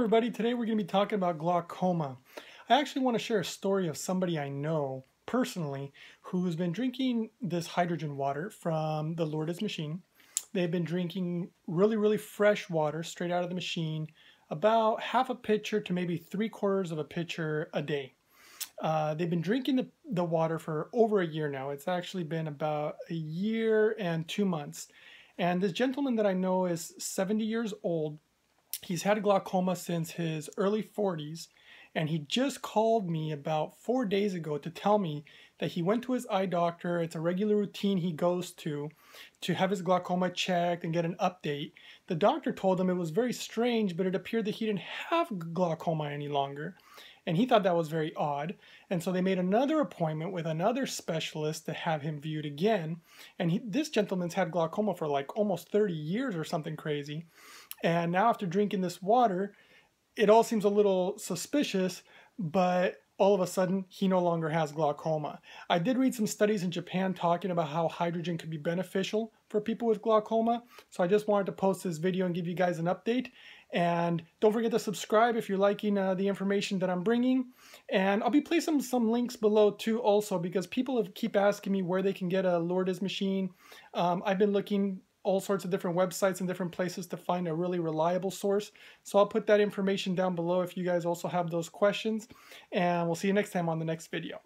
everybody. Today we're going to be talking about glaucoma. I actually want to share a story of somebody I know personally who's been drinking this hydrogen water from the Lourdes machine. They've been drinking really, really fresh water straight out of the machine, about half a pitcher to maybe three quarters of a pitcher a day. Uh, they've been drinking the, the water for over a year now. It's actually been about a year and two months. And this gentleman that I know is 70 years old He's had glaucoma since his early 40s, and he just called me about four days ago to tell me that he went to his eye doctor. It's a regular routine he goes to to have his glaucoma checked and get an update. The doctor told him it was very strange, but it appeared that he didn't have glaucoma any longer. And he thought that was very odd. And so they made another appointment with another specialist to have him viewed again. And he, this gentleman's had glaucoma for like almost 30 years or something crazy. And now after drinking this water, it all seems a little suspicious, but all of a sudden he no longer has glaucoma. I did read some studies in Japan talking about how hydrogen could be beneficial for people with glaucoma. So I just wanted to post this video and give you guys an update. And don't forget to subscribe if you're liking uh, the information that I'm bringing. And I'll be placing some links below too also because people have keep asking me where they can get a Lourdes machine. Um, I've been looking all sorts of different websites and different places to find a really reliable source. So I'll put that information down below if you guys also have those questions. And we'll see you next time on the next video.